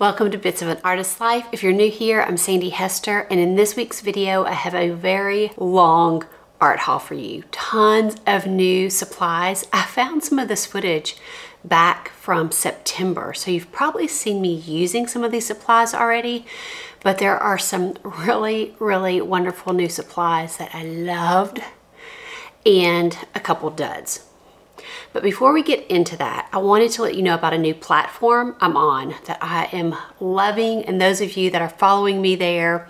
Welcome to Bits of an Artist's Life. If you're new here, I'm Sandi Hester, and in this week's video, I have a very long art haul for you. Tons of new supplies. I found some of this footage back from September, so you've probably seen me using some of these supplies already, but there are some really, really wonderful new supplies that I loved and a couple duds. But before we get into that, I wanted to let you know about a new platform I'm on that I am loving. And those of you that are following me there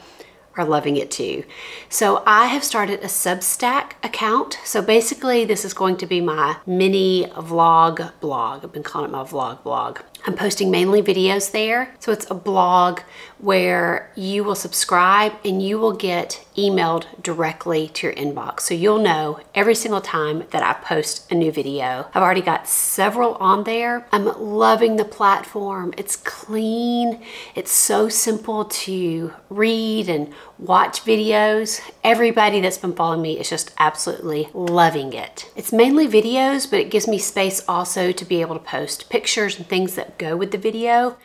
are loving it too. So I have started a Substack account. So basically this is going to be my mini vlog blog. I've been calling it my vlog blog. I'm posting mainly videos there. So it's a blog where you will subscribe and you will get emailed directly to your inbox. So you'll know every single time that I post a new video. I've already got several on there. I'm loving the platform. It's clean. It's so simple to read and watch videos. Everybody that's been following me is just absolutely loving it. It's mainly videos, but it gives me space also to be able to post pictures and things that go with the video.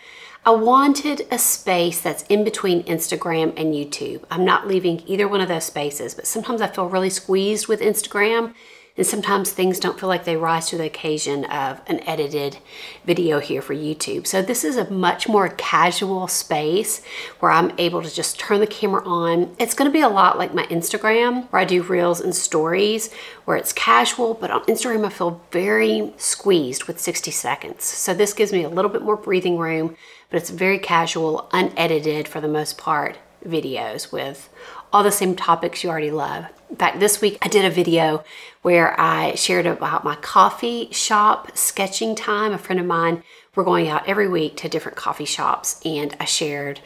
I wanted a space that's in between Instagram and YouTube. I'm not leaving either one of those spaces, but sometimes I feel really squeezed with Instagram and sometimes things don't feel like they rise to the occasion of an edited video here for YouTube. So this is a much more casual space where I'm able to just turn the camera on. It's gonna be a lot like my Instagram where I do reels and stories where it's casual, but on Instagram I feel very squeezed with 60 seconds. So this gives me a little bit more breathing room, but it's very casual, unedited for the most part videos with all the same topics you already love. Fact, this week I did a video where I shared about my coffee shop sketching time. A friend of mine, we're going out every week to different coffee shops and I shared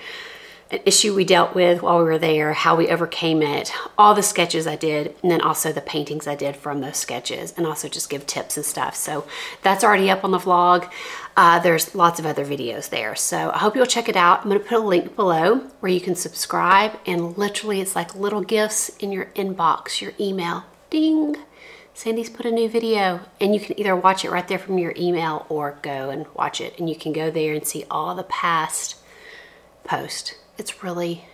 an issue we dealt with while we were there, how we overcame it, all the sketches I did, and then also the paintings I did from those sketches, and also just give tips and stuff. So that's already up on the vlog. Uh, there's lots of other videos there. So I hope you'll check it out. I'm gonna put a link below where you can subscribe, and literally it's like little gifts in your inbox, your email. Ding! Sandi's put a new video and you can either watch it right there from your email or go and watch it and you can go there and see all the past posts it's really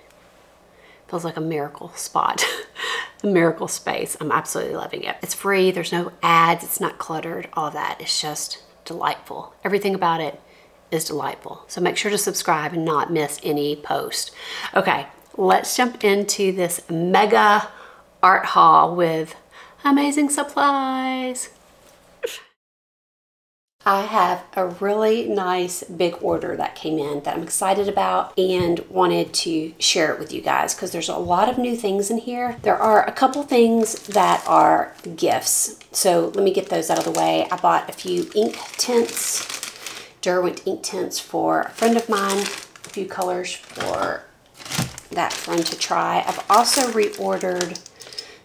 feels like a miracle spot, a miracle space. I'm absolutely loving it. It's free, there's no ads, it's not cluttered, all that. It's just delightful. Everything about it is delightful. So make sure to subscribe and not miss any post. Okay, let's jump into this mega art haul with amazing supplies. I have a really nice big order that came in that I'm excited about and wanted to share it with you guys because there's a lot of new things in here. There are a couple things that are gifts. So let me get those out of the way. I bought a few ink tints, Derwent Inktense for a friend of mine, a few colors for that friend to try. I've also reordered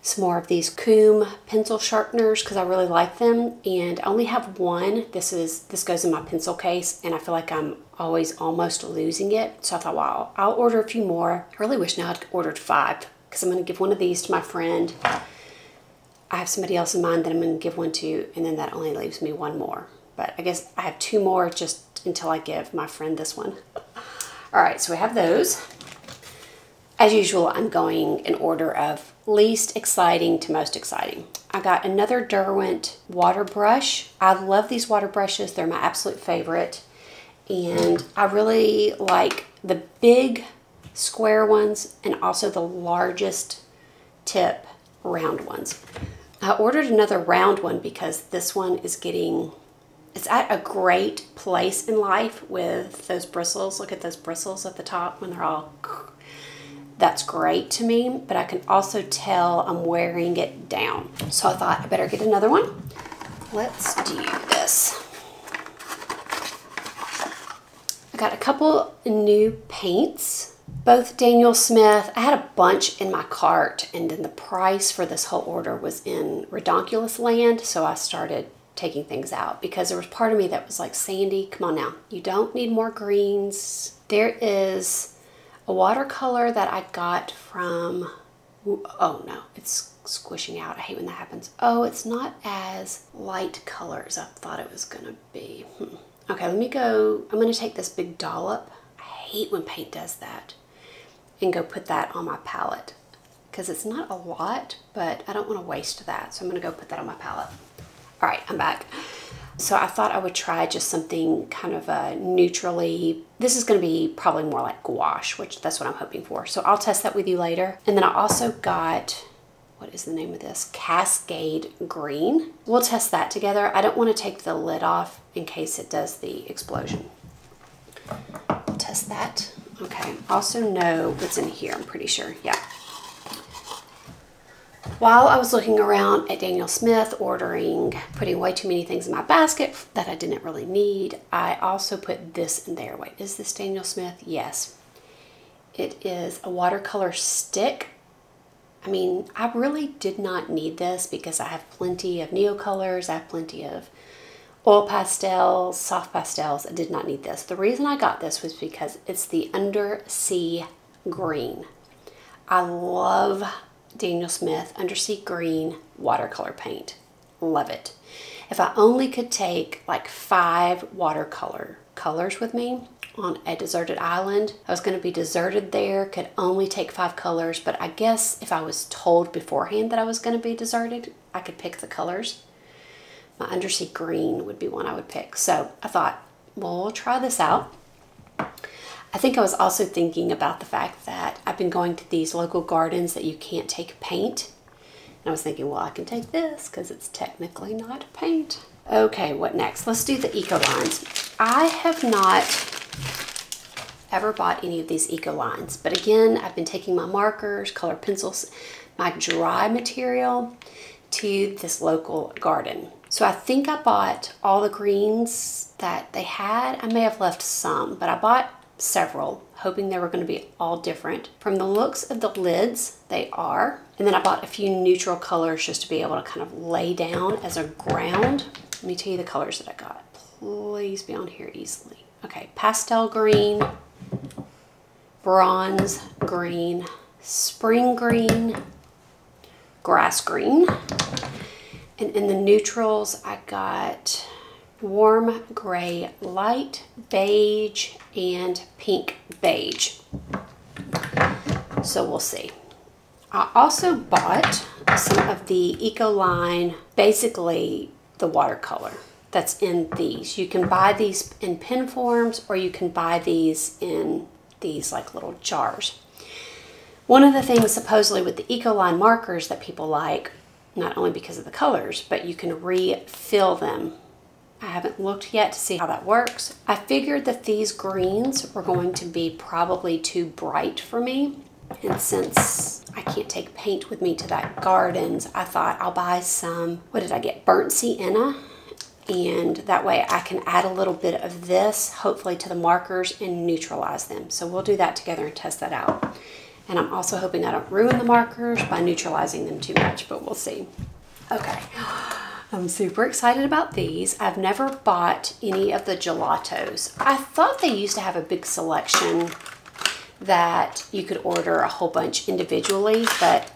some more of these Kum pencil sharpeners because I really like them and I only have one. This is this goes in my pencil case and I feel like I'm always almost losing it. So I thought, wow, I'll order a few more. I really wish now I'd ordered five because I'm going to give one of these to my friend. I have somebody else in mind that I'm going to give one to and then that only leaves me one more. But I guess I have two more just until I give my friend this one. All right, so we have those. As usual, I'm going in order of least exciting to most exciting. I got another Derwent water brush. I love these water brushes. They're my absolute favorite. And I really like the big square ones and also the largest tip round ones. I ordered another round one because this one is getting, it's at a great place in life with those bristles. Look at those bristles at the top when they're all that's great to me, but I can also tell I'm wearing it down. So I thought I better get another one. Let's do this. I got a couple new paints, both Daniel Smith. I had a bunch in my cart and then the price for this whole order was in redonkulous land. So I started taking things out because there was part of me that was like, Sandi, come on now. You don't need more greens. There is a watercolor that I got from, oh no, it's squishing out. I hate when that happens. Oh, it's not as light color as I thought it was gonna be. Hmm. Okay, let me go, I'm gonna take this big dollop. I hate when paint does that. And go put that on my palette because it's not a lot, but I don't want to waste that. So I'm to go put that on my palette. All right, I'm back. So I thought I would try just something kind of a neutrally, this is gonna be probably more like gouache, which that's what I'm hoping for. So I'll test that with you later. And then I also got, what is the name of this? Cascade Green. We'll test that together. I don't wanna take the lid off in case it does the explosion. We'll test that. Okay, also know what's in here, I'm pretty sure, yeah. While I was looking around at Daniel Smith ordering, putting way too many things in my basket that I didn't really need, I also put this in there. Wait, is this Daniel Smith? Yes. It is a watercolor stick. I mean, I really did not need this because I have plenty of Neocolors, I have plenty of oil pastels, soft pastels. I did not need this. The reason I got this was because it's the Undersea Green. I love Daniel Smith Undersea Green watercolor paint. Love it. If I only could take like five watercolor colors with me on a deserted island, I was going to be deserted there, could only take five colors, but I guess if I was told beforehand that I was going to be deserted, I could pick the colors. My undersea green would be one I would pick. So I thought, well, we'll try this out. I think I was also thinking about the fact that I've been going to these local gardens that you can't take paint. And I was thinking, well, I can take this because it's technically not paint. Okay, what next? Let's do the Ecolines. I have not ever bought any of these Ecolines, but again, I've been taking my markers, color pencils, my dry material to this local garden. So I think I bought all the greens that they had. I may have left some, but I bought several, hoping they were going to be all different. From the looks of the lids, they are. And then I bought a few neutral colors just to be able to kind of lay down as a ground. Let me tell you the colors that I got. Please be on here easily. Okay, pastel green, bronze green, spring green, grass green. And in the neutrals, I got warm gray light, beige, and pink beige. So we'll see. I also bought some of the Ecoline, basically the watercolor that's in these. You can buy these in pen forms or you can buy these in these like little jars. One of the things supposedly with the Ecoline markers that people like, not only because of the colors, but you can refill them I haven't looked yet to see how that works. I figured that these greens were going to be probably too bright for me. And since I can't take paint with me to that gardens, I thought I'll buy some, what did I get? Burnt sienna. And that way I can add a little bit of this, hopefully to the markers and neutralize them. So we'll do that together and test that out. And I'm also hoping I don't ruin the markers by neutralizing them too much, but we'll see. Okay. I'm super excited about these. I've never bought any of the gelatos. I thought they used to have a big selection that you could order a whole bunch individually, but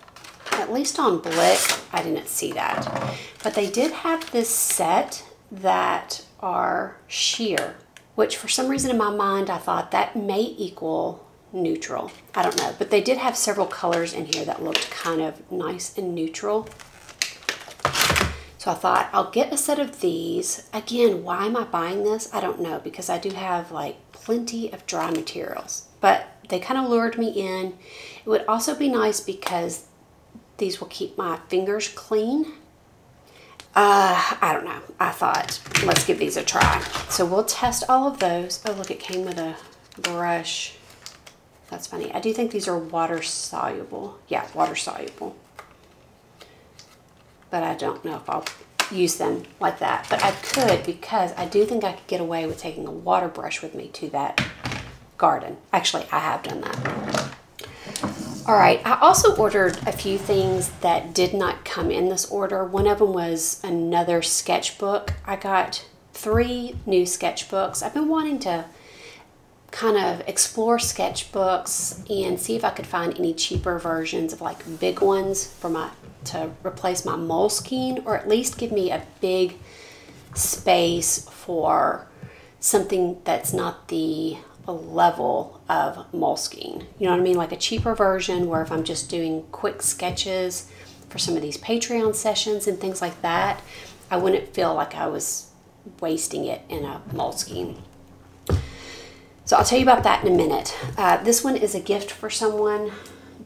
at least on Blick, I didn't see that. But they did have this set that are sheer, which for some reason in my mind, I thought that may equal neutral. I don't know, but they did have several colors in here that looked kind of nice and neutral. So I thought I'll get a set of these. Again, why am I buying this? I don't know because I do have like plenty of dry materials, but they kind of lured me in. It would also be nice because these will keep my fingers clean. Uh, I don't know. I thought, let's give these a try. So we'll test all of those. Oh, look, it came with a brush. That's funny. I do think these are water soluble. Yeah, water soluble but I don't know if I'll use them like that. But I could because I do think I could get away with taking a water brush with me to that garden. Actually, I have done that. All right, I also ordered a few things that did not come in this order. One of them was another sketchbook. I got three new sketchbooks. I've been wanting to kind of explore sketchbooks and see if I could find any cheaper versions of like big ones for my to replace my Moleskine or at least give me a big space for something that's not the level of Moleskine. You know what I mean? Like a cheaper version where if I'm just doing quick sketches for some of these Patreon sessions and things like that, I wouldn't feel like I was wasting it in a Moleskine. So I'll tell you about that in a minute. Uh, this one is a gift for someone,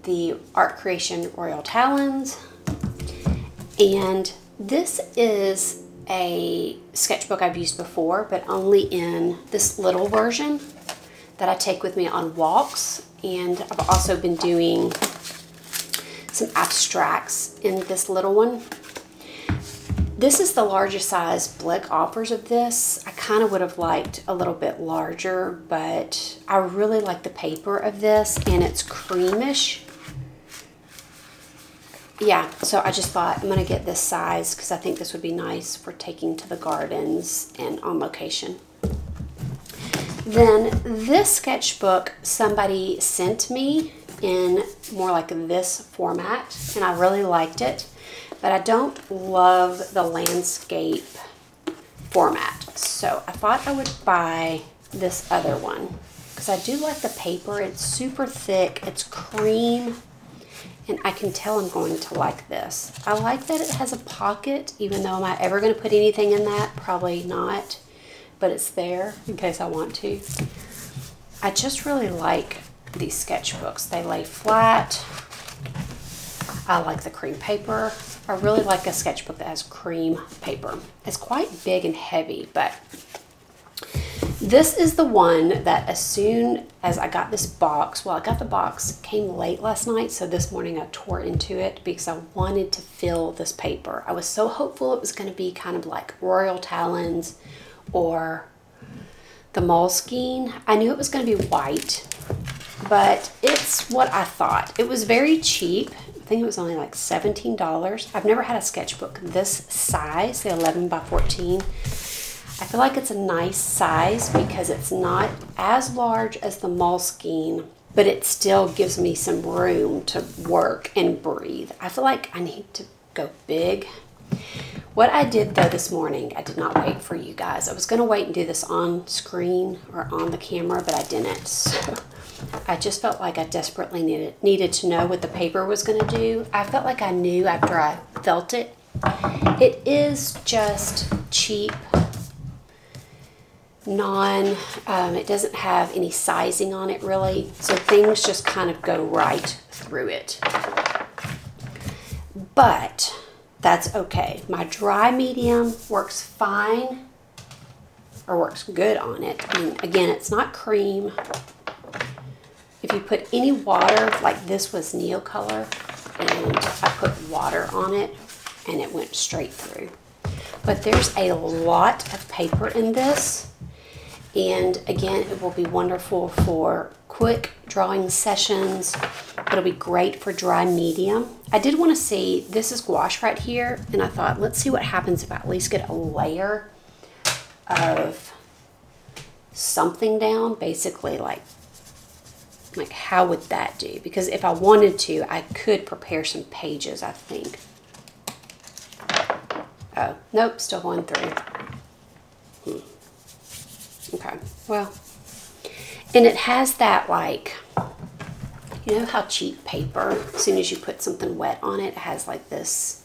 the Art Creation Royal Talens. And this is a sketchbook I've used before, but only in this little version that I take with me on walks. And I've also been doing some abstracts in this little one. This is the largest size Blick offers of this. I kind of would have liked a little bit larger, but I really like the paper of this and it's creamish. Yeah, so I just thought I'm gonna get this size because I think this would be nice for taking to the gardens and on location. Then this sketchbook somebody sent me in more like this format and I really liked it but I don't love the landscape format. So I thought I would buy this other one because I do like the paper. It's super thick, it's cream, and I can tell I'm going to like this. I like that it has a pocket, even though am I ever going to put anything in that? Probably not, but it's there in case I want to. I just really like these sketchbooks. They lay flat. I like the cream paper. I really like a sketchbook that has cream paper. It's quite big and heavy, but this is the one that as soon as I got this box, well, I got the box, came late last night, so this morning I tore into it because I wanted to fill this paper. I was so hopeful it was going to be kind of like Royal Talens or the Moleskine. I knew it was going to be white, but it's what I thought. It was very cheap I think it was only like $17. I've never had a sketchbook this size, the 11 by 14. I feel like it's a nice size because it's not as large as the Moleskine, but it still gives me some room to work and breathe. I feel like I need to go big. What I did though this morning, I did not wait for you guys. I was gonna wait and do this on screen or on the camera, but I didn't. So I just felt like I desperately needed, needed to know what the paper was going to do. I felt like I knew after I felt it. It is just cheap, non, um, it doesn't have any sizing on it really, so things just kind of go right through it. But that's okay. My dry medium works fine or works good on it. I mean, again, it's not cream. If you put any water, like this was Neocolor, and I put water on it, and it went straight through. But there's a lot of paper in this, and again, it will be wonderful for quick drawing sessions. It'll be great for dry medium. I did want to see, this is gouache right here, and I thought, let's see what happens if I at least get a layer of something down, basically like like how would that do? Because if I wanted to, I could prepare some pages, I think. Oh, nope, still going through. Okay, well, and it has that like, you know how cheap paper, as soon as you put something wet on it, it has like this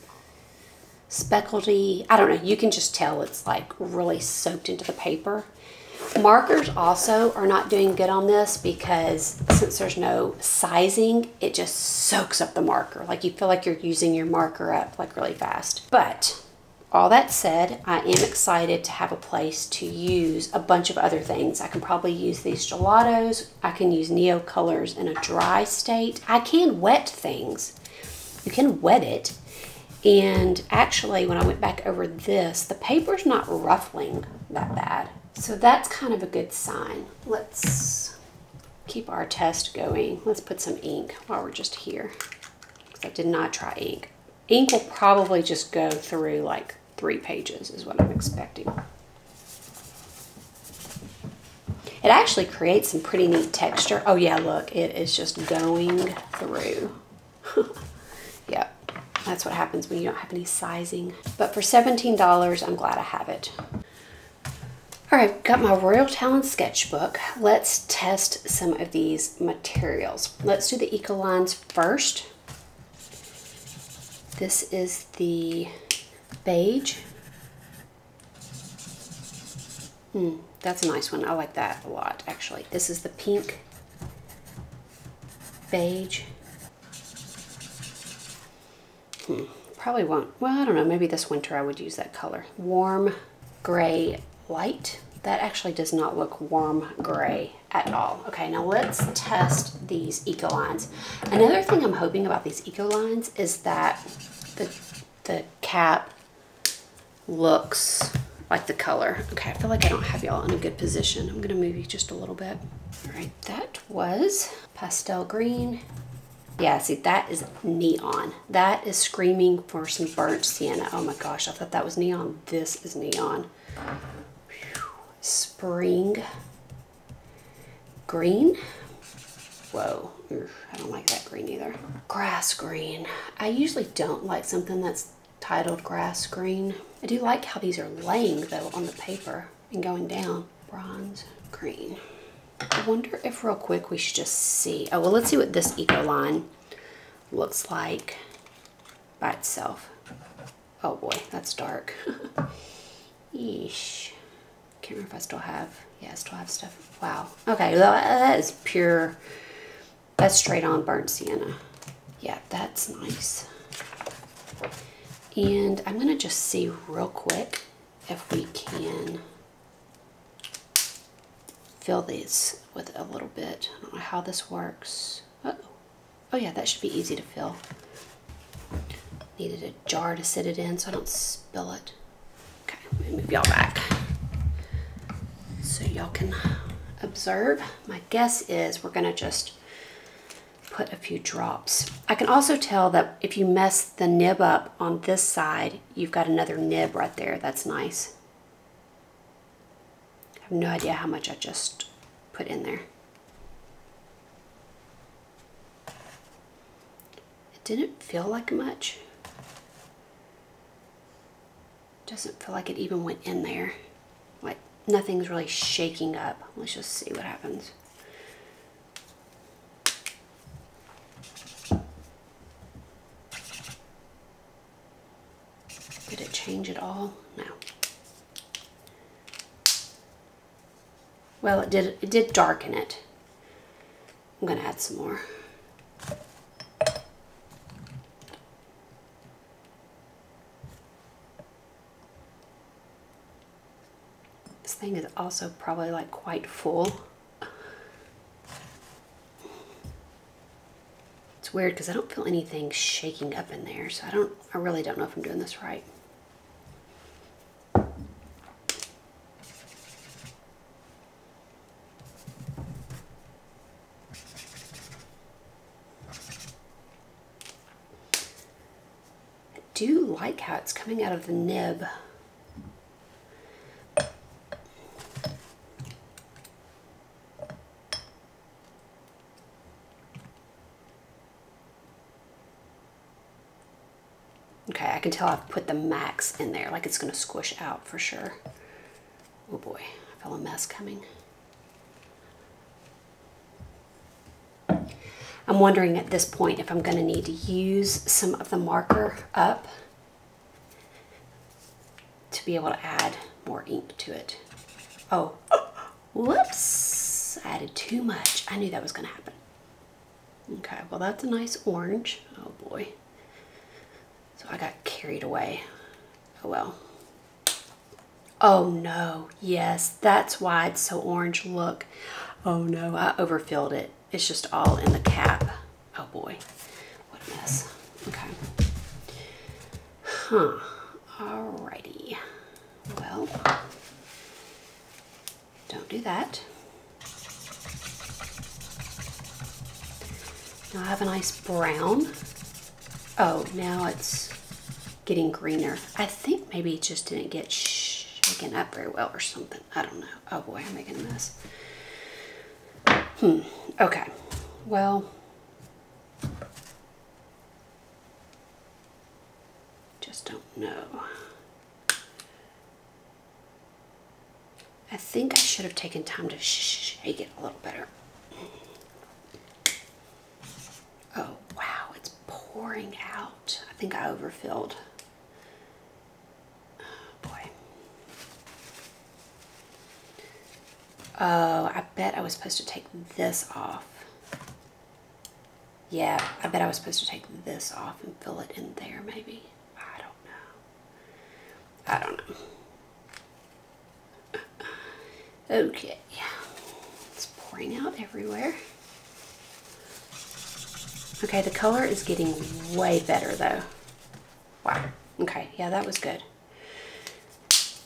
speckledy, I don't know, you can just tell it's like really soaked into the paper. Markers also are not doing good on this because since there's no sizing, it just soaks up the marker. Like you feel like you're using your marker up like really fast. But all that said, I am excited to have a place to use a bunch of other things. I can probably use these gelatos. I can use Neocolors in a dry state. I can wet things. You can wet it. And actually, when I went back over this, the paper's not ruffling that bad. So that's kind of a good sign. Let's keep our test going. Let's put some ink while we're just here. I did not try ink. Ink will probably just go through like three pages is what I'm expecting. It actually creates some pretty neat texture. Oh yeah, look, it is just going through. yep, that's what happens when you don't have any sizing. But for $17, I'm glad I have it. All right, got my Royal Talon sketchbook. Let's test some of these materials. Let's do the Ecolines first. This is the beige. Hmm, that's a nice one. I like that a lot, actually. This is the pink beige. Hmm, probably won't. Well, I don't know. Maybe this winter I would use that color. Warm gray light. That actually does not look warm gray at all. Okay, now let's test these Ecolines. Another thing I'm hoping about these Ecolines is that the, the cap looks like the color. Okay, I feel like I don't have y'all in a good position. I'm gonna move you just a little bit. All right, that was pastel green. Yeah, see, that is neon. That is screaming for some burnt sienna. Oh my gosh, I thought that was neon. This is neon. Spring green. Whoa, I don't like that green either. Grass green. I usually don't like something that's titled grass green. I do like how these are laying though on the paper and going down. Bronze green. I wonder if real quick we should just see. Oh, well, let's see what this Ecoline looks like by itself. Oh boy, that's dark. Yeesh. Can't remember if I still have, yeah, I still have stuff. Wow. Okay, that is pure, that's straight on burnt sienna. Yeah, that's nice. And I'm gonna just see real quick if we can fill these with a little bit. I don't know how this works. Oh. Oh yeah, that should be easy to fill. Needed a jar to sit it in so I don't spill it. Okay, let me move y'all back so y'all can observe. My guess is we're gonna just put a few drops. I can also tell that if you mess the nib up on this side, you've got another nib right there. That's nice I have no idea how much I just put in there. It didn't feel like much. Doesn't feel like it even went in there. Like nothing's really shaking up. Let's just see what happens. Did it change at all? No. Well, it did, it did darken it. I'm gonna add some more. This thing is also probably like quite full. It's weird because I don't feel anything shaking up in there, so I don't, I really don't know if I'm doing this right. do it's coming out of the nib. Okay, I can tell I've put the max in there, like it's gonna squish out for sure. Oh boy, I feel a mess coming. I'm wondering at this point if I'm going to need to use some of the marker up to be able to add more ink to it. Oh, whoops, I added too much. I knew that was to happen. Okay, well that's a nice orange. Oh boy. So I got carried away. Oh well. Oh no, yes, that's why it's so orange. Look. Oh no, I overfilled it. It's just all in the cap. Oh boy, what a mess. Okay. Huh. Alrighty. Well, don't do that. Now I have a nice brown. Oh, now it's getting greener. I think maybe it just didn't get shaken up very well or something. I don't know. Oh boy, I'm making a mess. Hmm, okay. Well, just don't know. I think I should have taken time to shake it a little better. Oh, wow, it's pouring out. I think I overfilled. Oh, boy. Oh, I bet I was supposed to take this off. Yeah, I bet I was supposed to take this off and fill it in there maybe. I don't know. Okay, it's pouring out everywhere. Okay, the color is getting way better though. Wow, okay, yeah, that was good.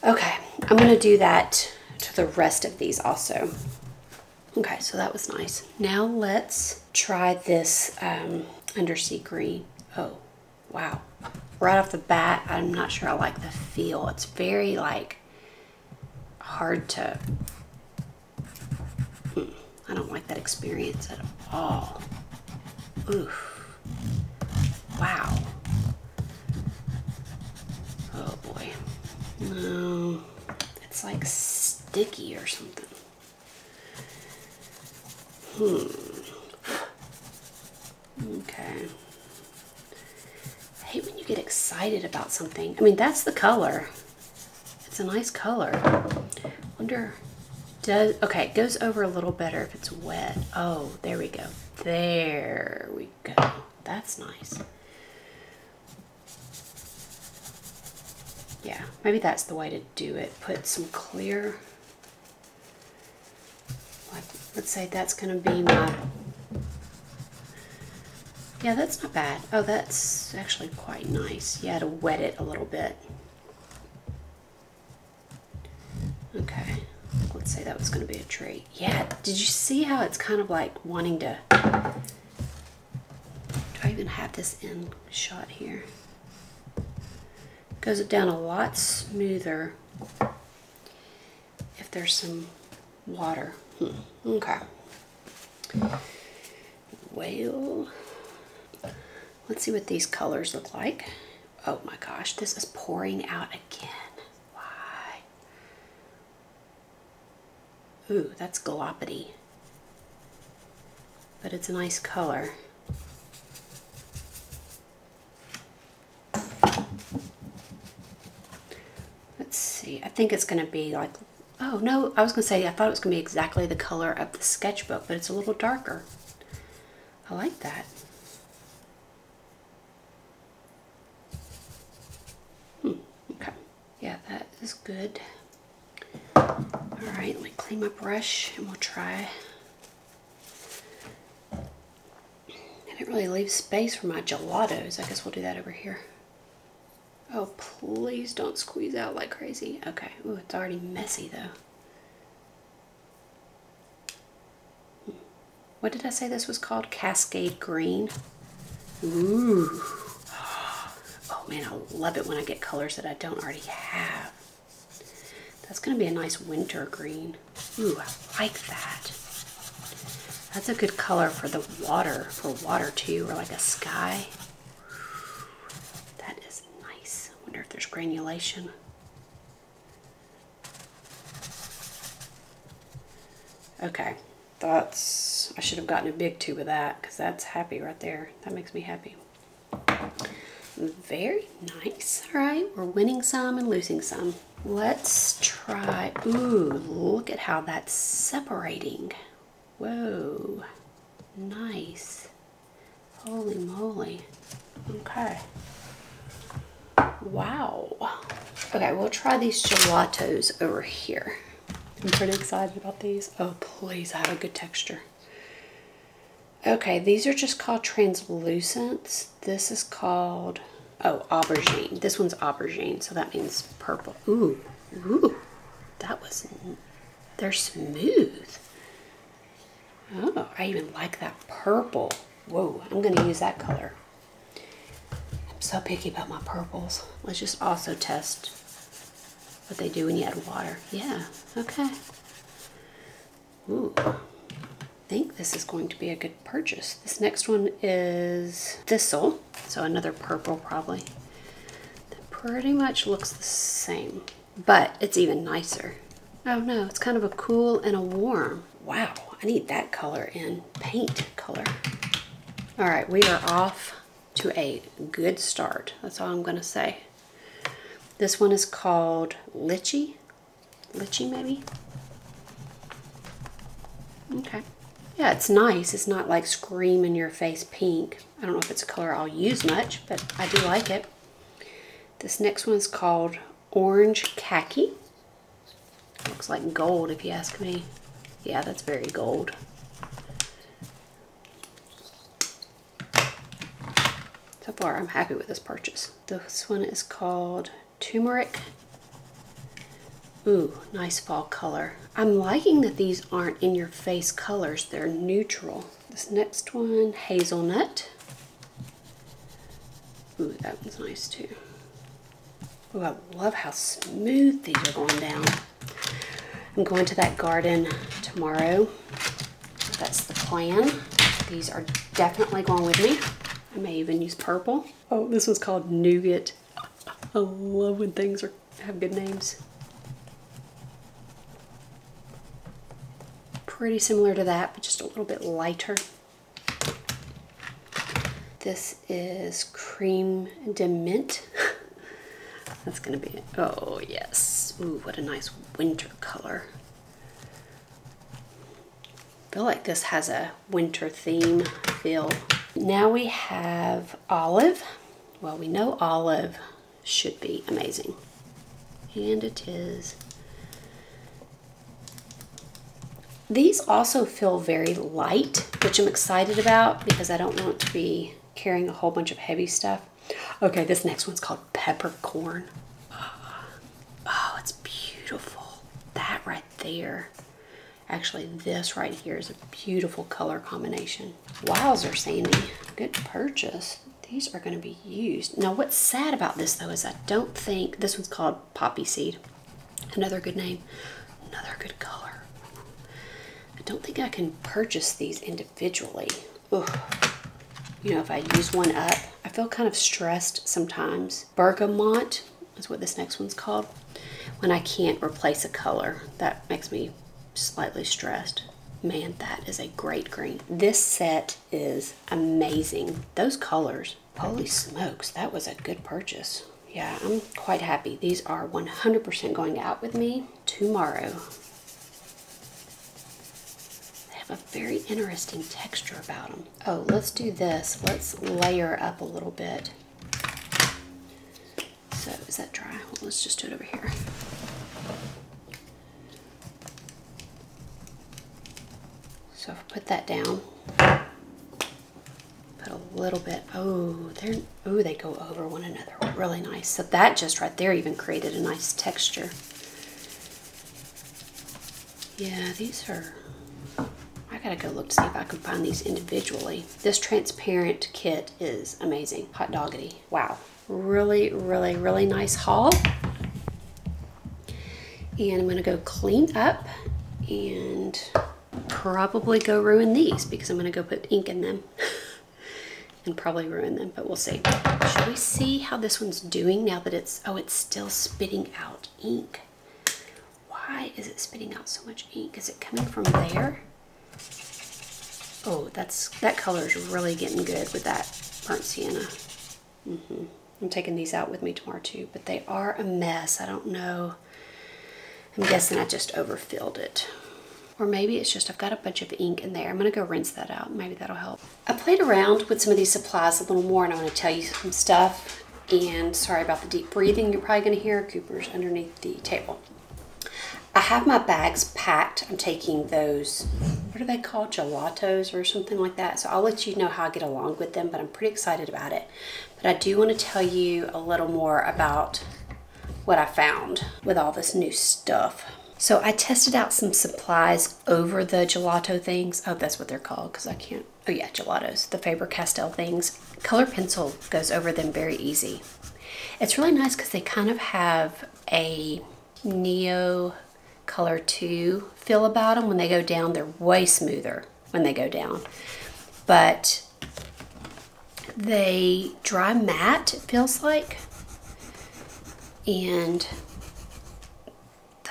Okay, I'm gonna do that to the rest of these also. Okay, so that was nice. Now let's try this um, undersea green. Oh, wow. Right off the bat, I'm not sure I like the feel. It's very like hard to, hmm, I don't like that experience at all. Oof. Wow. Oh boy. No, it's like sticky or something. Hmm. Okay. I hate when you get excited about something. I mean, that's the color. It's a nice color. Wonder, does, okay, it goes over a little better if it's wet. Oh, there we go. There we go. That's nice. Yeah, maybe that's the way to do it. Put some clear let's say that's going to be my, yeah, that's not bad. Oh, that's actually quite nice. Yeah, to wet it a little bit. Okay, let's say that was going to be a trait. Yeah, did you see how it's kind of like wanting to, do I even have this in shot here? Goes it down a lot smoother if there's some water. Hmm. Okay. Well, let's see what these colors look like. Oh my gosh, this is pouring out again. Why? Ooh, that's gloppity. But it's a nice color. Let's see, I think it's gonna be like Oh, no, I was going to say, I thought it was going to be exactly the color of the sketchbook, but it's a little darker. I like that. Hmm, okay. Yeah, that is good. All right, let me clean my brush and we'll try. I didn't really leave space for my gelatos. I guess we'll do that over here. Oh, please don't squeeze out like crazy. Okay. Ooh, it's already messy though. Hmm. What did I say this was called? Cascade Green. Ooh. Man, I love it when I get colors that I don't already have. That's gonna be a nice winter green. Ooh, I like that. That's a good color for the water, for water too, or like a sky. That is nice. I wonder if there's granulation. Okay, that's, I should have gotten a big tube of that because that's happy right there. That makes me happy. Very nice. All right, we're winning some and losing some. Let's try, ooh, look at how that's separating. Whoa, nice. Holy moly. Okay. Wow. Okay, we'll try these gelatos over here. I'm pretty excited about these. Oh, please, I have a good texture. Okay, these are just called translucents. This is called, oh, aubergine. This one's aubergine, so that means purple. Ooh, ooh, that was, they're smooth. Oh, I even like that purple. Whoa, I'm gonna use that color I'm so picky about my purples. Let's just also test what they do when you add water. Yeah, okay. Ooh, think this is going to be a good purchase. This next one is Thistle, so another purple probably. That pretty much looks the same, but it's even nicer. Oh no, it's kind of a cool and a warm. Wow, I need that color in paint color. All right, we are off to a good start. That's all I'm gonna say. This one is called Litchi. Litchi maybe? Okay. Yeah, it's nice. It's not like scream in your face pink. I don't know if it's a color I'll use much, but I do like it. This next one is called Orange Khaki. Looks like gold if you ask me. Yeah, that's very gold. So far, I'm happy with this purchase. This one is called Turmeric. Ooh, nice fall color. I'm liking that these aren't in your face colors. They're neutral. This next one, Hazelnut. Ooh, that one's nice too. Ooh, I love how smooth these are going down. I'm going to that garden tomorrow. That's the plan. These are definitely going with me. I may even use purple. Oh, this one's called Nougat. I love when things are have good names. Pretty similar to that, but just a little bit lighter. This is Cream de Mint. That's gonna be. Oh yes. Ooh, what a nice winter color. I feel like this has a winter theme feel. Now we have olive. Well, we know olive should be amazing. And it is. These also feel very light, which I'm excited about because I don't want to be carrying a whole bunch of heavy stuff. Okay, this next one's called peppercorn. Oh, it's beautiful. That right there. Actually, this right here is a beautiful color combination. Wowzer, Sandi. Good purchase. These are going to be used. Now, what's sad about this, though, is I don't think... This one's called Poppy Seed. Another good name. Another good color. Don't think I can purchase these individually. Ugh. You know, if I use one up, I feel kind of stressed sometimes. Bergamot is what this next one's called. When I can't replace a color, that makes me slightly stressed. Man, that is a great green. This set is amazing. Those colors, holy smokes, that was a good purchase. Yeah, I'm quite happy. These are 100% going out with me tomorrow. Have a very interesting texture about them. Oh, let's do this. Let's layer up a little bit. So, is that dry? Well, let's just do it over here. So put that down. Put a little bit. Oh, they're oh they go over one another. Really nice. So that just right there even created a nice texture. Yeah, these are. Gotta go look to see if I can find these individually. This transparent kit is amazing. Hot doggity. Wow. Really, really, really nice haul. And I'm gonna go clean up and probably go ruin these because I'm to go put ink in them and probably ruin them, but we'll see. Should we see how this one's doing now that it's, oh, it's still spitting out ink. Why is it spitting out so much ink? Is it coming from there? Oh, that's that color is really getting good with that burnt sienna. Mm -hmm. I'm taking these out with me tomorrow too, but they are a mess. I don't know. I'm guessing I just overfilled it. Or maybe it's just I've got a bunch of ink in there. I'm going to go rinse that out. Maybe that'll help. I played around with some of these supplies a little more and I want to tell you some stuff. And sorry about the deep breathing you're probably going to hear. Cooper's underneath the table. I have my bags packed. I'm taking those, what are they called? Gelatos or something like that. So I'll let you know how I get along with them, but I'm pretty excited about it. But I do want to tell you a little more about what I found with all this new stuff. So I tested out some supplies over the gelato things. Oh, that's what they're called because I can't. Oh yeah, gelatos, the Faber-Castell things. Color pencil goes over them very easy. It's really nice because they kind of have a Neo Color 2 feel about them. When they go down, they're way smoother when they go down. But they dry matte, it feels like. And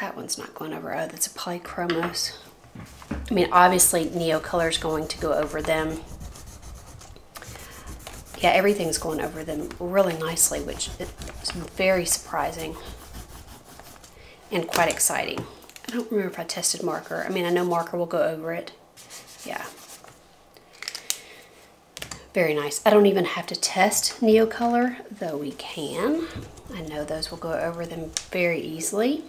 that one's not going over. Oh, that's a polychromos. I mean, obviously Neocolor is going to go over them. Yeah, everything's going over them really nicely, which is very surprising and quite exciting. I don't remember if I tested marker. I mean, I know marker will go over it. Yeah. Very nice. I don't even have to test Neocolor, though we can. I know those will go over them very easily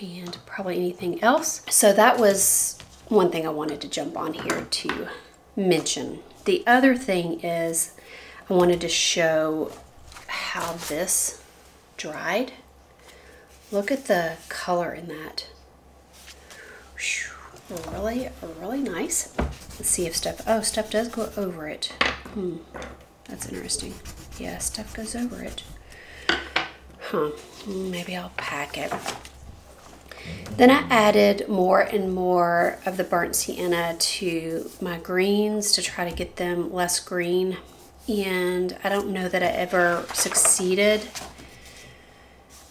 and probably anything else. So that was one thing I wanted to jump on here to mention. The other thing is I wanted to show how this dried. Look at the color in that. Really, really nice. Let's see if stuff, oh, stuff does go over it. Hmm, that's interesting. Yeah, stuff goes over it. Huh, maybe I'll pack it. Then I added more and more of the burnt sienna to my greens to try to get them less green. And I don't know that I ever succeeded.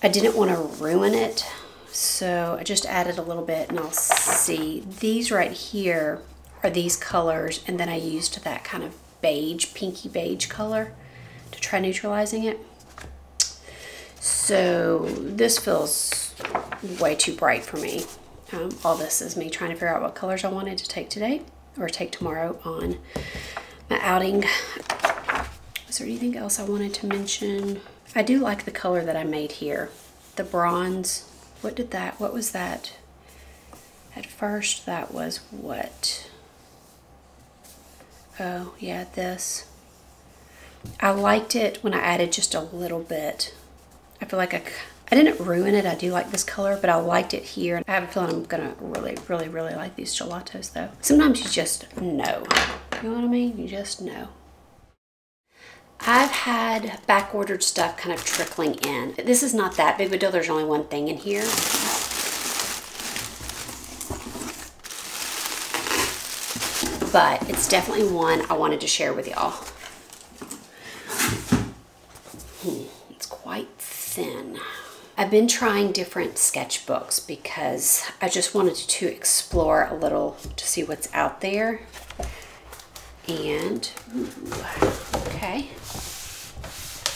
I didn't want to ruin it. So I just added a little bit and I'll see. These right here are these colors and then I used that kind of beige, pinky beige color to try neutralizing it. So this feels way too bright for me. Um, all this is me trying to figure out what colors I wanted to take today or take tomorrow on my outing. Is there anything else I wanted to mention? I do like the color that I made here. The bronze. What did that, what was that? At first that was what? Oh, yeah, this. I liked it when I added just a little bit. I feel like I, I didn't ruin it. I do like this color, but I liked it here. I have a feeling I'm gonna really, really, really like these gelatos though. Sometimes you just know. You know what I mean? You just know. I've had back ordered stuff kind of trickling in. This is not that big of a deal. There's only one thing in here. But it's definitely one I wanted to share with y'all. Hmm, it's quite thin. I've been trying different sketchbooks because I just wanted to explore a little to see what's out there. And, ooh, okay.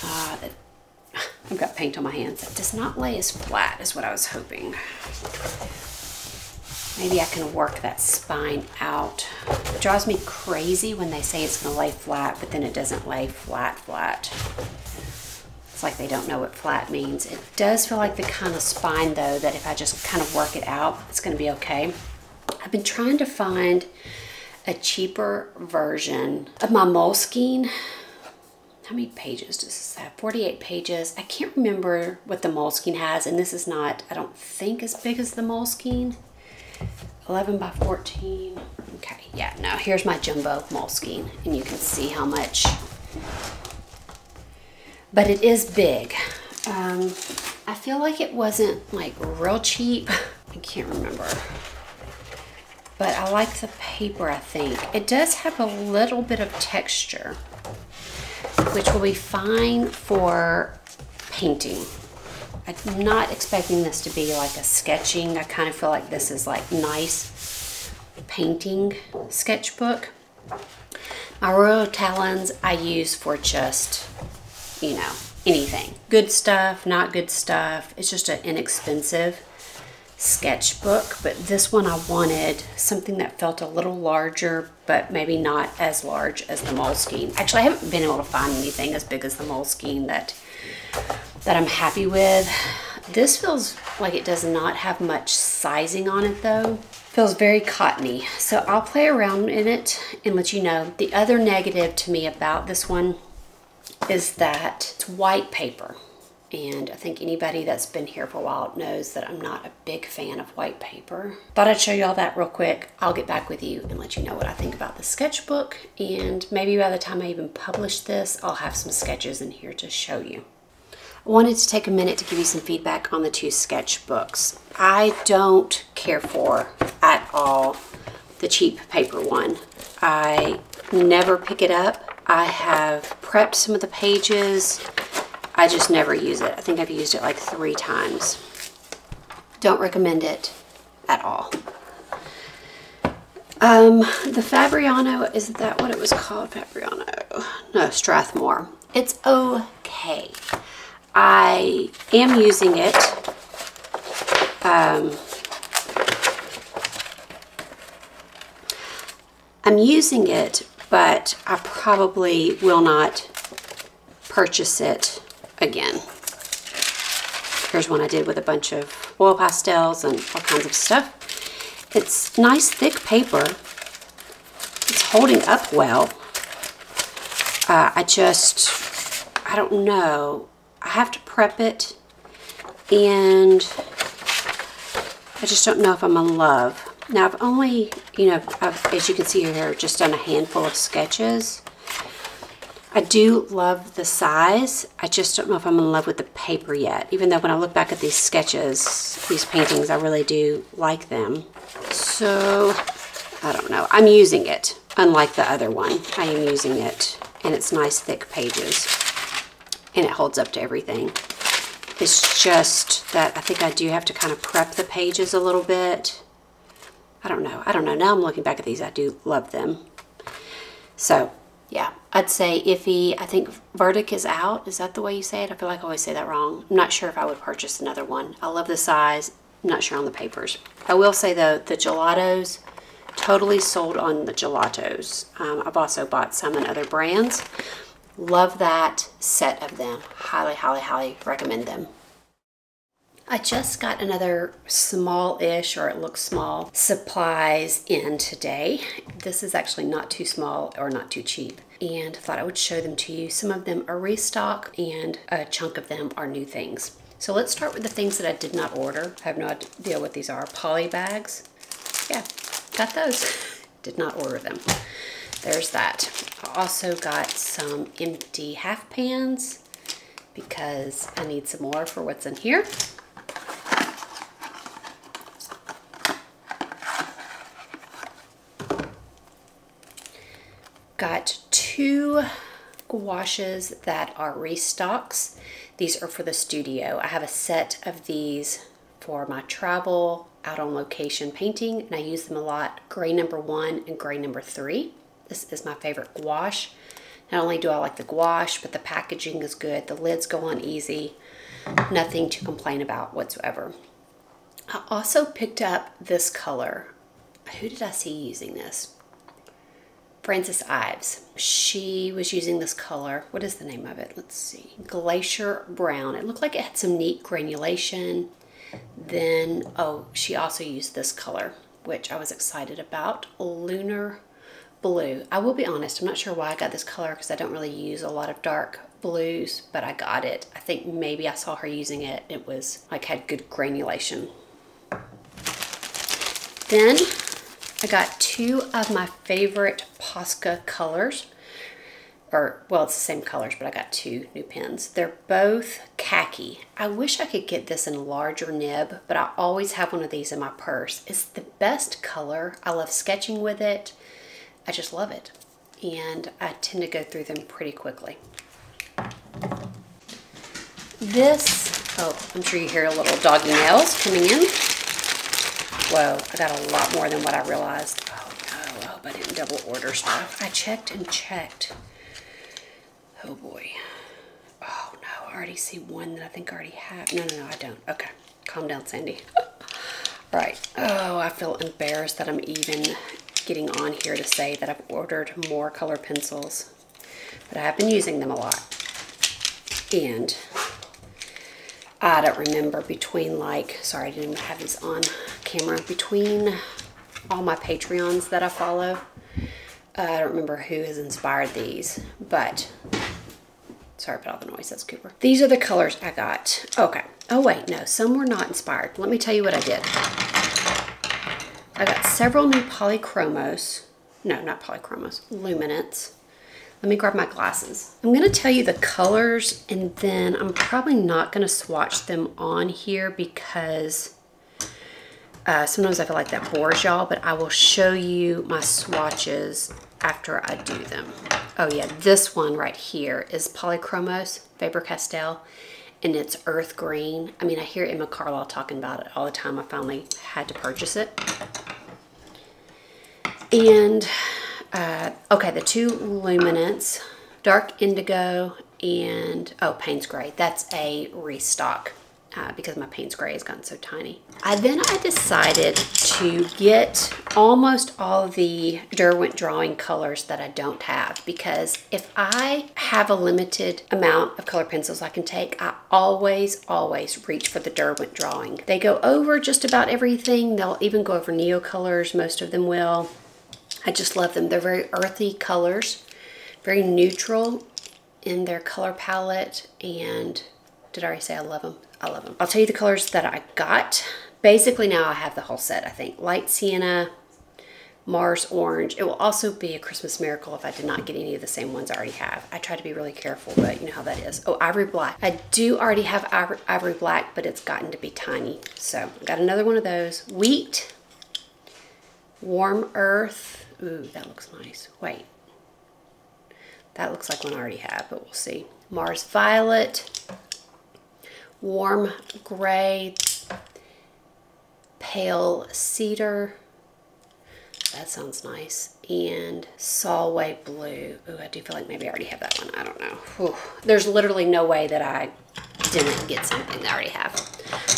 Uh, I've got paint on my hands. It does not lay as flat as what I was hoping. Maybe I can work that spine out. It drives me crazy when they say it's gonna lay flat, but then it doesn't lay flat, flat. It's like they don't know what flat means. It does feel like the kind of spine though that if I just kind of work it out, it's gonna be okay. I've been trying to find a cheaper version of my Moleskine. How many pages does this have? 48 pages. I can't remember what the Moleskine has, and this is not, I don't think, as big as the Moleskine. 11 by 14. Okay, yeah, no, here's my jumbo Moleskine, and you can see how much but it is big. Um, I feel like it wasn't like real cheap. I can't remember. But I like the paper, I think. It does have a little bit of texture, which will be fine for painting. I'm not expecting this to be like a sketching. I kind of feel like this is like nice painting sketchbook. My Royal Talens I use for just you know, anything. Good stuff, not good stuff. It's just an inexpensive sketchbook, but this one I wanted something that felt a little larger, but maybe not as large as the Moleskine. Actually, I haven't been able to find anything as big as the Moleskine that, that I'm happy with. This feels like it does not have much sizing on it though. Feels very cottony. So I'll play around in it and let you know. The other negative to me about this one is that it's white paper. And I think anybody that's been here for a while knows that I'm not a big fan of white paper. Thought I'd show you all that real quick. I'll get back with you and let you know what I think about the sketchbook. And maybe by the time I even publish this, I'll have some sketches in here to show you. I wanted to take a minute to give you some feedback on the two sketchbooks. I don't care for at all the cheap paper one. I never pick it up I have prepped some of the pages. I just never use it. I think I've used it like three times. Don't recommend it at all. Um, the Fabriano, is that what it was called? Fabriano. No, Strathmore. It's okay. I am using it. Um, I'm using it, but I probably will not purchase it again. Here's one I did with a bunch of oil pastels and all kinds of stuff. It's nice thick paper. It's holding up well. Uh, I just, I don't know. I have to prep it and I just don't know if I'm in love. Now I've only, you know, I've, as you can see here, just done a handful of sketches. I do love the size. I just don't know if I'm in love with the paper yet. Even though when I look back at these sketches, these paintings, I really do like them. So, I don't know. I'm using it, unlike the other one. I am using it, and it's nice thick pages. And it holds up to everything. It's just that I think I do have to kind of prep the pages a little bit. I don't know. I don't know. Now I'm looking back at these. I do love them. So, yeah, I'd say iffy. I think verdict is out. Is that the way you say it? I feel like I always say that wrong. I'm not sure if I would purchase another one. I love the size. I'm not sure on the papers. I will say though, the gelatos, totally sold on the gelatos. Um, I've also bought some in other brands. Love that set of them. Highly, highly, highly recommend them. I just got another small-ish, or it looks small, supplies in today. This is actually not too small or not too cheap. And thought I would show them to you. Some of them are restock and a chunk of them are new things. So let's start with the things that I did not order. I have no idea what these are. Poly bags. Yeah, got those. did not order them. There's that. I also got some empty half pans because I need some more for what's in here. Got two gouaches that are restocks. These are for the studio. I have a set of these for my travel out on location painting and I use them a lot. Gray number one and gray number three. This is my favorite gouache. Not only do I like the gouache, but the packaging is good. The lids go on easy. Nothing to complain about whatsoever. I also picked up this color. Who did I see using this? Frances Ives. She was using this color. What is the name of it? Let's see. Glacier Brown. It looked like it had some neat granulation. Then, oh, she also used this color, which I was excited about. Lunar Blue. I will be honest, I'm not sure why I got this color because I don't really use a lot of dark blues, but I got it. I think maybe I saw her using it. It was like had good granulation. Then I got two of my favorite Posca colors. Or, well, it's the same colors, but I got two new pens. They're both khaki. I wish I could get this in a larger nib, but I always have one of these in my purse. It's the best color. I love sketching with it. I just love it. And I tend to go through them pretty quickly. This, oh, I'm sure you hear a little doggy nails coming in. Whoa, I got a lot more than what I realized. Oh no, I hope I didn't double order stuff. I checked and checked. Oh boy. Oh no, I already see one that I think I already have. No, no, no, I don't. Okay, calm down, Sandi. right. Oh, I feel embarrassed that I'm even getting on here to say that I've ordered more color pencils. But I have been using them a lot. And I don't remember between like, sorry, I didn't have these on camera, between all my Patreons that I follow. Uh, I don't remember who has inspired these, but sorry about all the noise, that's Cooper. These are the colors I got. Okay. Oh wait, no, some were not inspired. Let me tell you what I did. I got several new polychromos. No, not polychromos, luminance. Let me grab my glasses. I'm gonna tell you the colors and then I'm probably not gonna swatch them on here because uh, sometimes I feel like that bores y'all, but I will show you my swatches after I do them. Oh yeah, this one right here is Polychromos Faber-Castell. and it's earth green. I mean, I hear Emma Carlisle talking about it all the time. I finally had to purchase it. And, uh, okay, the two luminance, dark indigo and, oh, Payne's Gray. That's a restock uh, because my Payne's Gray has gotten so tiny. I then I decided to get almost all the Derwent drawing colors that I don't have because if I have a limited amount of color pencils I can take, I always, always reach for the Derwent drawing. They go over just about everything. They'll even go over Neocolors, most of them will. I just love them. They're very earthy colors, very neutral in their color palette and did I already say I love them? I love them. I'll tell you the colors that I got. Basically now I have the whole set, I think. Light Sienna, Mars Orange. It will also be a Christmas miracle if I did not get any of the same ones I already have. I try to be really careful, but you know how that is. Oh, Ivory Black. I do already have Ivory, Ivory Black, but it's gotten to be tiny. So I got another one of those. Wheat, Warm Earth. Ooh, that looks nice. Wait. That looks like one I already have, but we'll see. Mars Violet, warm gray, pale cedar. That sounds nice. And Solway blue. Ooh, I do feel like maybe I already have that one. I don't know. Whew. There's literally no way that I didn't get something that I already have.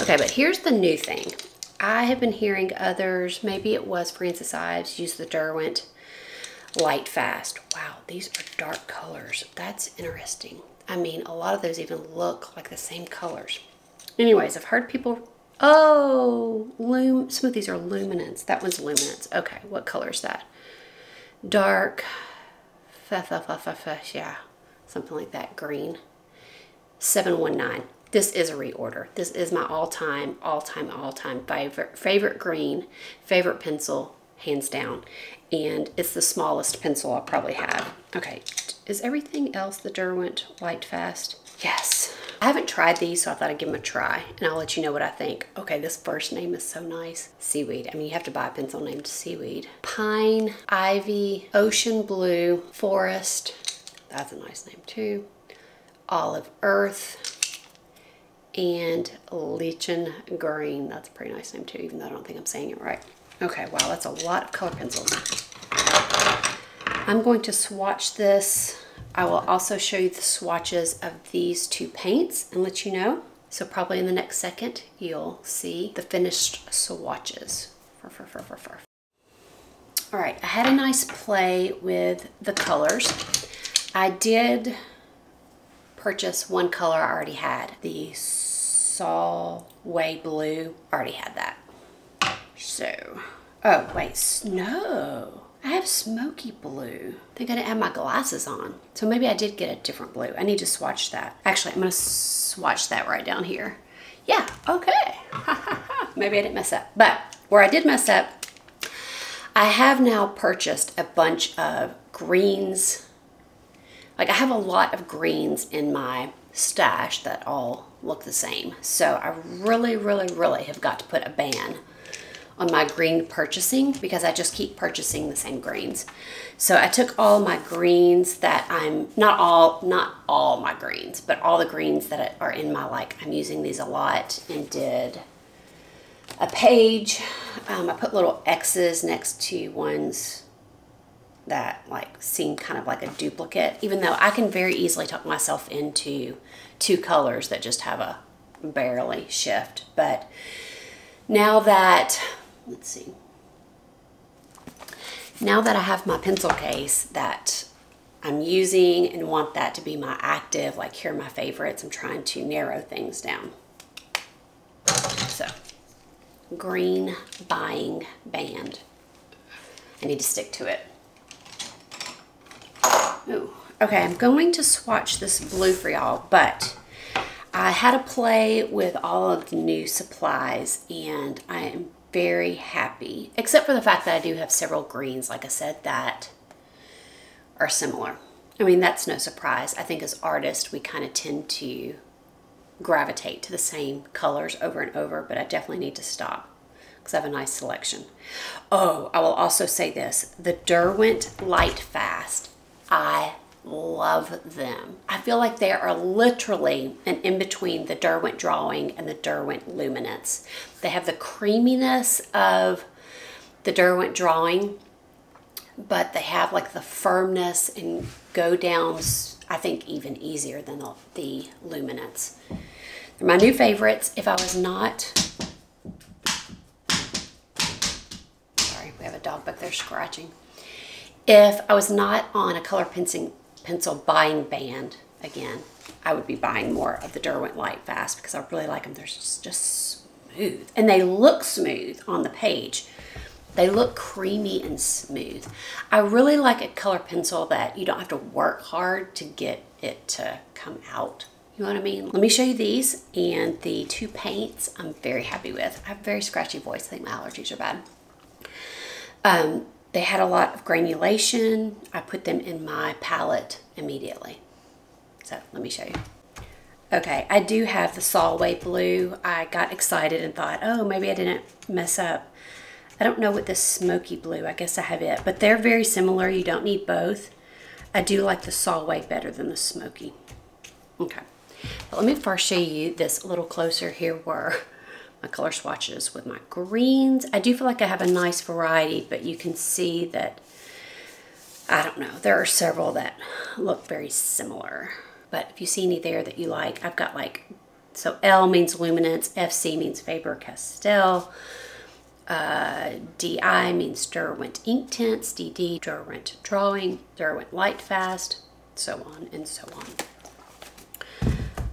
Okay, but here's the new thing. I have been hearing others, maybe it was Francis Ives, use the Derwent Light Fast. Wow, these are dark colors. That's interesting. I mean, a lot of those even look like the same colors. Anyways, I've heard people, oh, loom, smoothies are luminance. That one's luminance. Okay, what color is that? Dark, yeah, something like that, green. 719. This is a reorder. This is my all-time, all-time, all-time favorite, favorite green, favorite pencil, hands down. And it's the smallest pencil I'll probably have. Okay, is everything else the Derwent Light Fast? Yes. I haven't tried these, so I thought I'd give them a try, and I'll let you know what I think. Okay, this first name is so nice. Seaweed. I mean, you have to buy a pencil named Seaweed. Pine, Ivy, Ocean Blue, Forest. That's a nice name too. Olive Earth, and Lichen Green. That's a pretty nice name too, even though I don't think I'm saying it right. Okay, wow, that's a lot of color pencils. I'm going to swatch this. I will also show you the swatches of these two paints and let you know. So probably in the next second, you'll see the finished swatches. All right, I had a nice play with the colors. I did purchase one color I already had, the Solway Blue. Already had that. So, oh wait, snow. I have smoky blue. I think I didn't have my glasses on. So maybe I did get a different blue. I need to swatch that. Actually, I'm gonna swatch that right down here. Yeah, okay. maybe I didn't mess up. But where I did mess up, I have now purchased a bunch of greens. Like I have a lot of greens in my stash that all look the same. So I really, really, really have got to put a ban on my green purchasing because I just keep purchasing the same greens. So I took all my greens that I'm, not all, not all my greens, but all the greens that are in my, like, I'm using these a lot and did a page. Um, I put little X's next to ones that like seem kind of like a duplicate, even though I can very easily talk myself into two colors that just have a barely shift. But now that let's see. Now that I have my pencil case that I'm using and want that to be my active, like here are my favorites, I'm trying to narrow things down. So, green buying band. I need to stick to it. Okay, I'm going to swatch this blue for y'all, but I had a play with all of the new supplies and I am very happy, except for the fact that I do have several greens, like I said, that are similar. I mean, that's no surprise. I think as artists, we kind of tend to gravitate to the same colors over and over, but I definitely need to stop because I have a nice selection. Oh, I will also say this. The Derwent Light Fast, I love them. I feel like they are literally an in between the Derwent drawing and the Derwent luminance. They have the creaminess of the Derwent drawing, but they have like the firmness and go downs, I think even easier than the, the luminance. They're my new favorites. If I was not sorry, We have a dog back there scratching. If I was not on a color pencil, pencil buying band again, I would be buying more of the Derwent Lightfast because I really like them. They're just, just smooth. And they look smooth on the page. They look creamy and smooth. I really like a color pencil that you don't have to work hard to get it to come out. You know what I mean? Let me show you these and the two paints I'm very happy with. I have a very scratchy voice. I think my allergies are bad. Um, they had a lot of granulation. I put them in my palette immediately. So let me show you. Okay, I do have the Solway blue. I got excited and thought, oh, maybe I didn't mess up. I don't know what this smoky blue, I guess I have it, but they're very similar. You don't need both. I do like the Solway better than the smoky. Okay, but let me first show you this a little closer here where my color swatches with my greens. I do feel like I have a nice variety, but you can see that, I don't know, there are several that look very similar. But if you see any there that you like, I've got like, so L means luminance, FC means Faber-Castell, uh, DI means Derwent Inktense, DD, Derwent Drawing, Derwent Light Fast, so on and so on.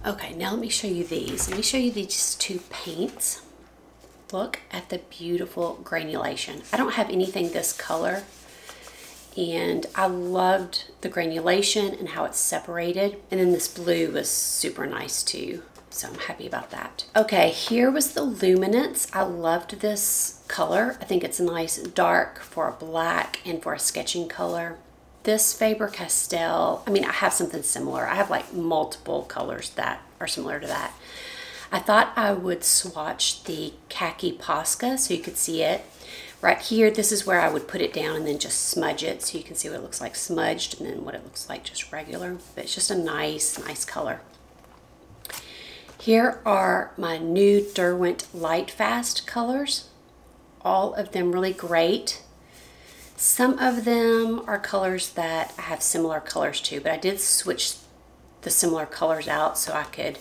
Okay, now let me show you these. Let me show you these two paints. Look at the beautiful granulation. I don't have anything this color and I loved the granulation and how it's separated. And then this blue was super nice too. So I'm happy about that. Okay, here was the luminance. I loved this color. I think it's a nice dark for a black and for a sketching color. This Faber-Castell, I mean, I have something similar. I have like multiple colors that are similar to that. I thought I would swatch the Khaki Posca so you could see it. Right here, this is where I would put it down and then just smudge it so you can see what it looks like smudged and then what it looks like just regular. But it's just a nice, nice color. Here are my new Derwent Lightfast colors. All of them really great. Some of them are colors that I have similar colors to, but I did switch the similar colors out so I could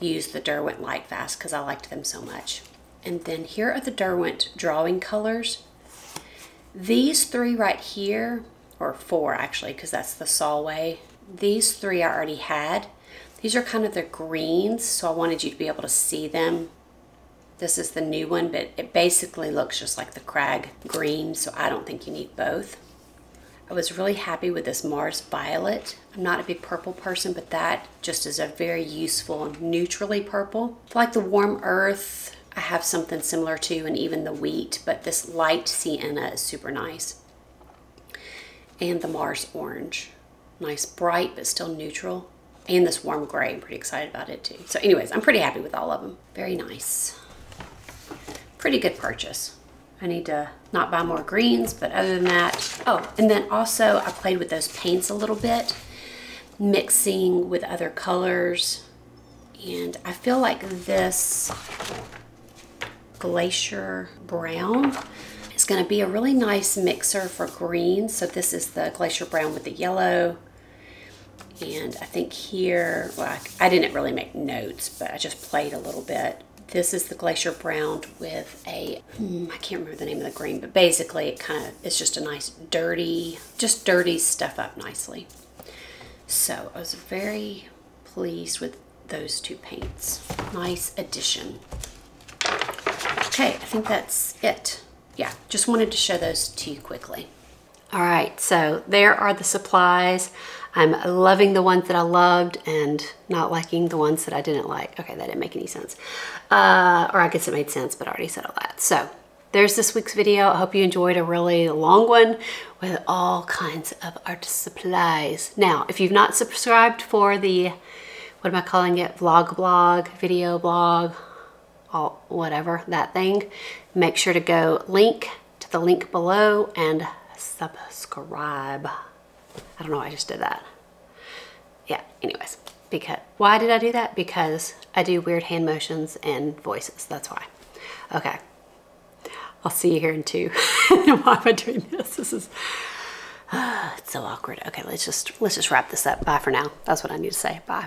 use the Derwent Lightfast because I liked them so much. And then here are the Derwent drawing colors. These three right here, or four actually, because that's the Solway. These three I already had. These are kind of the greens, so I wanted you to be able to see them this is the new one, but it basically looks just like the Crag green, so I don't think you need both. I was really happy with this Mars Violet. I'm not a big purple person, but that just is a very useful neutrally purple. like the Warm Earth, I have something similar to, and even the Wheat, but this light sienna is super nice. And the Mars Orange. Nice bright, but still neutral. And this warm gray, I'm pretty excited about it too. So anyways, I'm pretty happy with all of them. Very nice pretty good purchase. I need to not buy more greens, but other than that, oh, and then also I played with those paints a little bit, mixing with other colors. And I feel like this Glacier Brown is gonna be a really nice mixer for greens. So this is the Glacier Brown with the yellow. And I think here, well, I, I didn't really make notes, but I just played a little bit. This is the Glacier Brown with a hmm, I can't remember the name of the green, but basically it kind of, it's just a nice dirty, just dirty stuff up nicely. So I was very pleased with those two paints. Nice addition. Okay, I think that's it. Yeah, just wanted to show those to you quickly. All right, so there are the supplies. I'm loving the ones that I loved and not liking the ones that I didn't like. Okay, that didn't make any sense. Uh, or I guess it made sense, but I already said all that. So there's this week's video. I hope you enjoyed a really long one with all kinds of art supplies. Now, if you've not subscribed for the, what am I calling it? Vlog blog, video blog, all, whatever, that thing, make sure to go link to the link below and subscribe. I don't know, I just did that. yeah, anyways, because, why did I do that? Because I do weird hand motions and voices, that's why. Okay, I'll see you here in two. why am I doing this? This is, uh, it's so awkward. Okay, let's just, let's just wrap this up. Bye for now. That's what I need to say, bye.